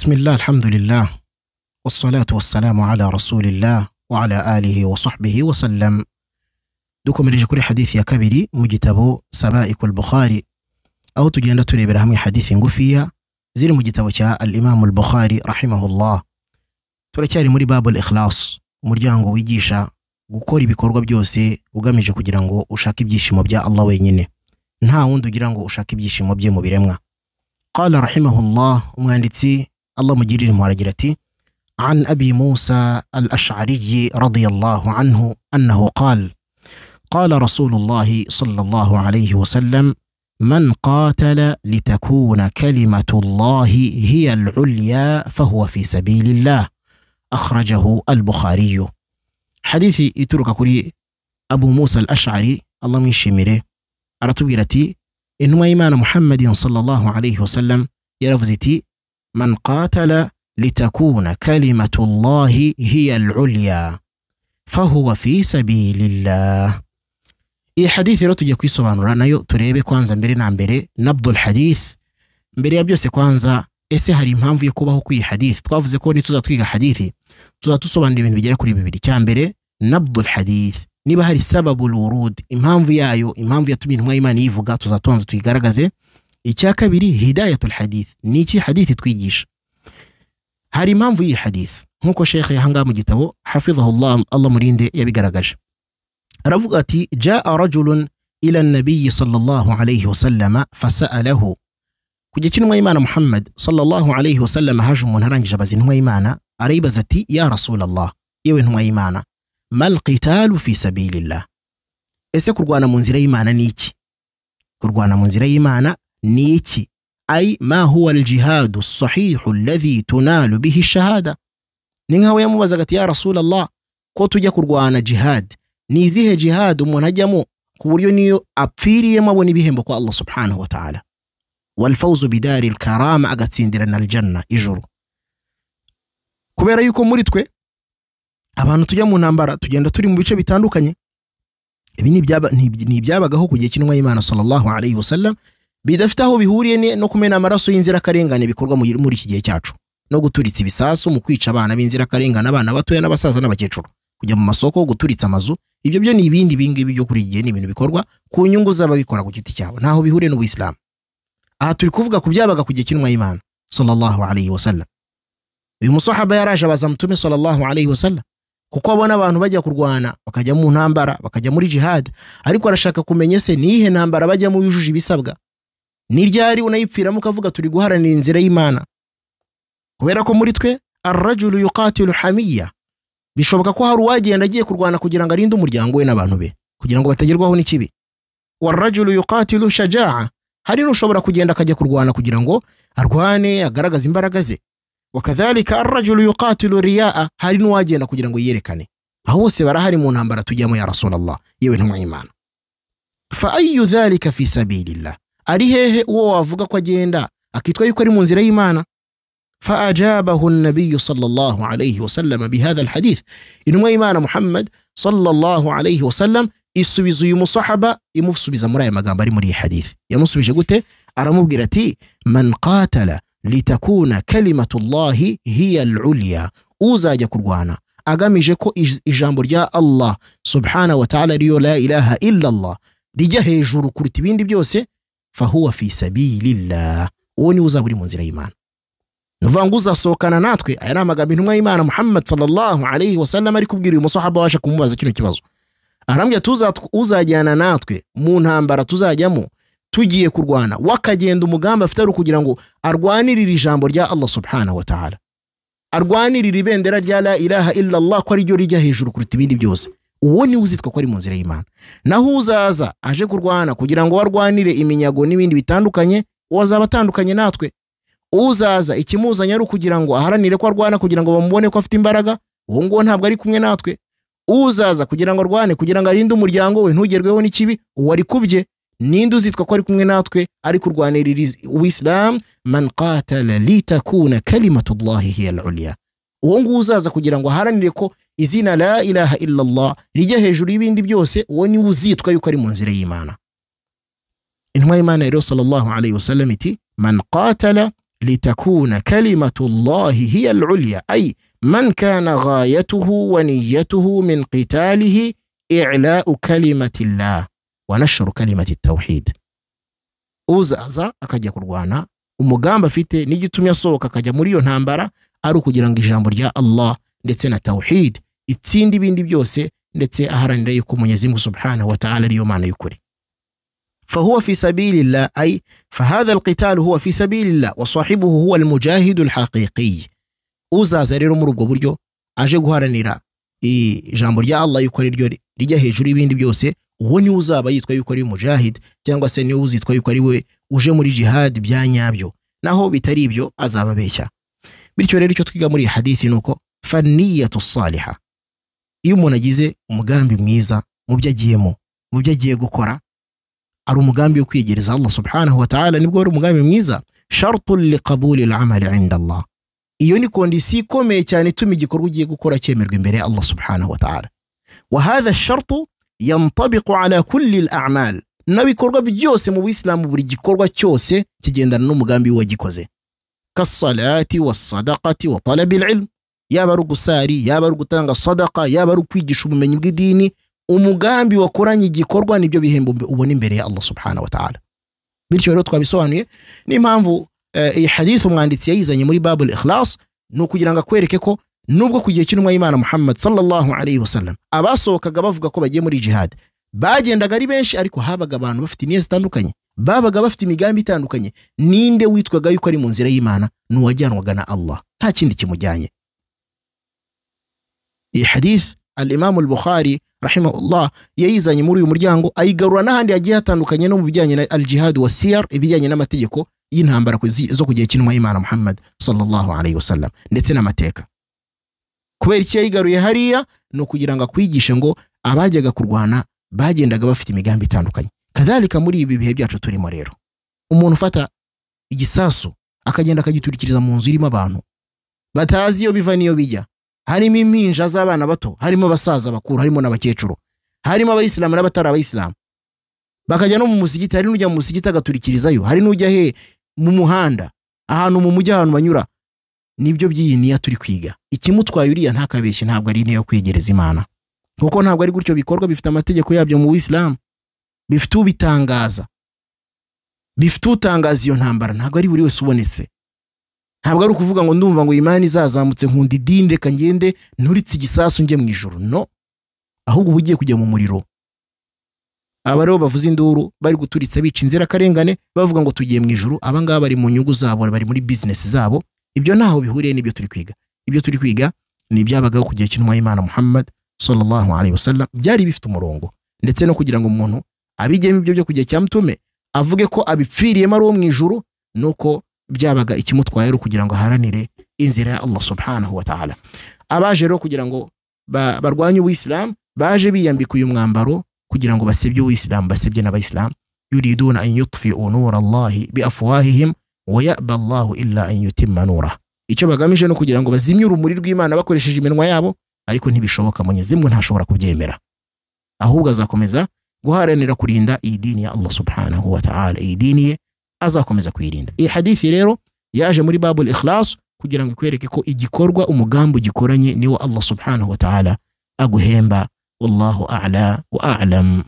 بسم الله الحمد لله والصلاة والسلام على رسول الله وعلى آله وصحبه وسلم دوكم من كل حديث يا كبري مجتبو سبائك البخاري أو تجينا تجندت لإبراهيم حديث قفية زير مجتبو شاء الإمام البخاري رحمه الله تولي مري باب الإخلاص مرجان ويجيشا gukora ibikorwa byose ugamije kugira ngo ushake ibyishimo bya Allah wenyine. Nta wundi ugira ngo ushake ibyishimo bye mu biremwa qala rahimahullah umwanditsi الله مجيد المهرجرة عن أبي موسى الأشعري رضي الله عنه أنه قال قال رسول الله صلى الله عليه وسلم من قاتل لتكون كلمة الله هي العليا فهو في سبيل الله. أخرجه البخاري. حديثي يترك كري أبو موسى الأشعري الله من شمره أرتبيرتي إنما إيمان محمد صلى الله عليه وسلم يرفزتي man qatala litakuna kalimatu llahi hiya alulya fahuwa fi sabilillah. Iyi hadithi rero tugiye kuyisobanura nayo turebe kwanza mbere na mbere nabdul hadith. Mbere ya byose kwanza ese hari impamvu yo kubaho kw'iyi hadithi twavuze ko nituza twiga hadithi tuza tusobanura ibintu bigera kuri bibiri. Cya mbere nabdul hadith. Niba hari sababu lurud impamvu yayo impamvu yatumye intumwa y'imana yivuga tuzatubanza tuyigaragaze icya kabiri hidayatul hadith ni iki hadithi twigisha hari impamvu y'iyi hadith nk'uko shekhe yahangaha mu gitabo hafidhahullah allah murinde yabigaragaje aravuga ati jaa rajulun ila nabiyi sallallahu alayhi wasallama fasa'alahu ku gihe cy'intumwa y'imana muhammad sallallahu alayhi wasallama haje umuntu arangije abaza intumwa y'imana arayibaza ati ya rasulallah yewe ntumwa y'imana mal qitalu fi sabilillah ese kurwana mu nzira y'imana ni iki kurwana mu nzira y'imana ni ichi. Ai ma huwa aljihadu sahihu alladhi tunalu bihi shahada. Ni nkaho yamubazaga ati ya rasulallah ko tujya kurwana jihad. Ni izihe jihad umuntu ajyamo ku buryo niyo apfiriyemo abona ibihembo kwa allah subhanahu wa ta'ala. Walfawzu bidari lkarama agatsindirana aljanna ijuru. Kubera yuko muri twe abantu tujya mu ntambara tugenda turi mu bice bitandukanye. Ibi ni ibyabagaho ku gihe cy'intumwa y'imana sallallahu alayhi wasallam bidafite aho bihuriye no kumena amaraso y'inzirakarengane bikorwa muri iki gihe cyacu. No guturitsa ibisasu mu kwica abana b'inzirakarengane abana batoya n'abasaza n'abakecuru. Kujya mu masoko guturitsa amazu ibyo byo ni ibindi bingibi byo kuri gihe ni ibintu bikorwa ku nyungu z'ababikora ku giti cyabo. Ntaho bihuriye n'ubuyisilamu aha turi kuvuga ku byabaga ku gihe cy'intumwa y'imana sallallahu alayhi wasallam uyu musahaba yaraje abaza mutume sallallahu alayhi wasallam kuko abona abantu bajya kurwana bakajya mu ntambara bakajya muri jihad ariko arashaka kumenya se niyihe ntambara bajyamo yujuje ibisabwa? Ni ryari unayipfiramo ukavuga turi guharanira inzira y'imana? Kubera ko muri twe arrajulu yuqatilu hamiya bishoboka ko hari uwagenda agiye kurwana kugira ngo arinde umuryango we n'abantu be kugira ngo batagerwaho n'ikibi. Warrajulu yuqatilu shajaa. Hari n'ushobora kugenda akajya kurwana kugira ngo arwane agaragaze imbaraga ze. Wakadhalika arrajulu yuqatilu riyaa. Hari n'uwagenda kugira ngo yiyerekane. Aho bose barahari mu ntambara tujyamo ya rasulallah. Yewe ntumwa y'imana. Fa ayu dhalika fi sabilillah. Ari hehe uwo wavuga ko agenda akitwa yuko ari mu nzira y'imana فأجابه النبي صلى الله عليه وسلم بهذا الحديث إنما إيمان محمد صلى الله عليه وسلم isubiza uyu musahaba imusubiza muri aya magambo ari muri iyi hadith yamusubije gute aramubwira ati man qatala litakuna kalimatu llahi hiya alulya uzajya kurwana agamije ko ijambo rya allah subhana wa taala riyo la ilaha illa allah rijya hejuru kuruta ibindi byose fahuwa fi sabilillah. Uwo niwe uzaba mu nzira y'imana ni ukuvuga ngo uzasohokana natwe aya ni amagambo intumwa y'imana muhammad sallallahu alayhi wasallam ari kubwira uyu musahaba waje kumubaza kino kibazo arambwira uzajyana natwe mu ntambara tuzajyamo tugiye kurwana. Wakagenda umugambi afite ari ukugira ngo arwanirire ijambo rya allah subhanahu wa ta'ala. Arwanirire ibendera rya la ilaha illa allah ko ari ryo rijya hejuru kuruta ibindi byose uwo ni we uzitwa ko ari mu nzira y'imana. Naho uzaza aje kurwana kugira ngo warwanire iminyago n'ibindi bitandukanye uwo azaba atandukanye natwe. Uzaza ikimuzanye ari ukugira ngo aharanire ko arwana kugira ngo bamubone ko afite imbaraga uwo nguwo ntabwo ari kumwe natwe. Uzaza kugira ngo arwane kugira ngo arinde umuryango we ntugerweho n'ikibi uwo ari kubye ninde uzitwa ko ari kumwe natwe ari kurwanirira uwisilamu man qatala litakuna kalimatu llahi hiya uwo nguwo uzaza kugira ngo aharanire ko izina la ilaha illa allah rijya hejuru y'ibindi byose uwo niwe uzitwa yuko ari mu nzira y'imana intumwa y'imana rero sallallahu alayhi wasallam iti man qatala لتكون كلمة الله هي العليا أي من كان غايته ونيته من قتاله إعلاء كلمة الله ونشر كلمة التوحيد uzaza akajya kurwana umugambi afite n'igitumye asohoka akajya muri iyo ntambara ari ukugira ngo ijambo rya Allah ndetse na tawhid itsinde ibindi byose ndetse aharanira yuko Mwenyezi Mungu Subhanahu wa Ta'ala ariyo mana y'ukuri فهو في سبيل الله أي فهذا القتال هو في سبيل الله وصاحبه هو المجاهد الحقيقي uzaza rero muri ubwo buryo aje guharanira ijambo rya Allah yuko ari ryo rijya hejuru y'ibindi byose uwo niwe uzaba yitwa yuko ari mujahid cyangwa se niwe uzitwa yuko ari we uje muri jihad bya nyabyo naho bitari ibyo azaba abeshya bityo rero icyo twiga muri hadithi ni uko faniyatu saliha iyo umuntu agize umugambi mwiza mu byo agiyemo mu byo agiye gukora ari umugambi wo kwiyegereza Allah subhanahu wa ta'ala nibwo ari umugambi mwiza shartun liqabuli al-amali inda Allah. Iyo ni kondisi ikomeye cyane ituma igikorwa ugiye gukora cyemerwa imbere ya Allah subhanahu wa ta'ala. Wa hadha ash-shartu yantabiqu ala kulli al-a'mal. Nabikorwa byose mu bisilamu buri gikorwa cyose kigendana n'umugambi wagikoze. Kasalati wasadaqati wa talabi ilm yaba ari ugusari yaba ari ugutanga sadaka yaba ari ukwigisha ubumenyi bw'idini umugambi wakoranye igikorwa nibyo bihembo ubona imbere ya Allah subhanahu wa ta'ala. Bityo rero twabisobanuye n'impamvu iyi hadith umwanditsi yayizanye muri babul ikhlas ni ukugira ngo akwereke ko nubwo ku gihe cy'intumwa y'imana muhammad sallallahu alayhi wasallam abasohokaga bavuga ko bagiye muri jihad bagendaga ari benshi ariko habaga abantu bafite imyenda zitandukanye babaga bafite imigambi itandukanye ninde witwaga yuko ari mu nzira y'imana? Ni uwajyanwaga na allah nta kindi kimujyanye iyi hadith al imamu al bukhari rahimahullah yayizanye muri uyu muryango ayigarura n'ahandi hagiye hatandukanye no mu bijyanye na al jihad wa siyar ibijyanye n'amategeko y'intambara zo ku gihe cy'intumwa y'imana muhammad sallallahu alayhi wasallam ndetse n'amateka. Kubera icyo yayigaruye hariya? Ni ukugira ngo akwigishe ngo abajyaga kurwana bagendaga bafite imigambi itandukanye. Kadhalika muri ibi bihe byacu turimo rero. Umuntu ufata igisasu akagenda akagiturikiriza mu nzu irimo abantu. Batazi iyo biva n'iyo bijya. Harimo impinja z'abana bato harimo abasaza bakuru harimo n'abakecuru harimo abayisilamu n'abatari abayisilamu. Bakajya no mu musigiti hari n'ujya mu musigiti agaturikirizayo hari n'ujya he mu muhanda ahantu mu mujyi ahantu banyura. Nibyo by'iyi niya turi kwiga. Ikimutwaye uriya ntakabeshye ntabwo ari niyo yo kwegereza imana. Kuko ntabwo ari gutyo bikorwa bifite amategeko yabyo mu bisilamu bifite ubitangaza. Bifite utangaza iyo ntambara ntabwo ari buri wese ubonetse. Ntabwo ari ukuvuga ngo ndumva ngo imana izazamutse nkunda idini reka ngende nturitse igisasu njye mu ijoro no ahubwo uba ugiye kujya mu muriro. Aba rero bavuza induru bari guturitsa bica inzirakarengane bavuga ngo tugiye mu ijoro aba ngaba bari mu nyungu zabo bari muri bizinesi zabo. Ibyo ntaho bihuriye n'ibyo turi kwiga. Ibyo turi kwiga ni ibyabagaho ku gihe cy'intumwa y'imana muhammad sallallahu alayhi wasallam byari bifite umurongo. Ndetse no kugira ngo umuntu abijyemo ibyo byo kujya cya mutume avuge ko abipfiriyemo ari uwo mu ijuru nuko byabaga ikimutwaye ari ukugira ngo aharanire inzira ya Allah subhanahu wa ta'ala. Abaje rero kugira ngo barwanye ubuyisilamu baje biyambika uyu mwambaro kugira ngo basebye ubuyisilamu basebye n'abayisilamu yuriduna an yutfi'u nura allahi bi afwahihim wa ya'ba allahu illa an yutimma nurah icyo bagamije no kugira ngo bazimye urumuri rw'imana bakoresheje iminwa yabo ariko ntibishoboka Mwenyezi Mungu ntashobora kubyemera. Ahubwo azakomeza guharanira kurinda iyi dini ya Allah subhanahu wa ta'ala. Iyi dini ye azakomeza kuyirinda. Iyi hadithi rero yaje muri babul ikhlas kugira ngo ikwereke ko igikorwa umugambi ugikoranye niwo Allah subhanahu wa ta'ala aguhemba. Wallahu a'la wa a'lam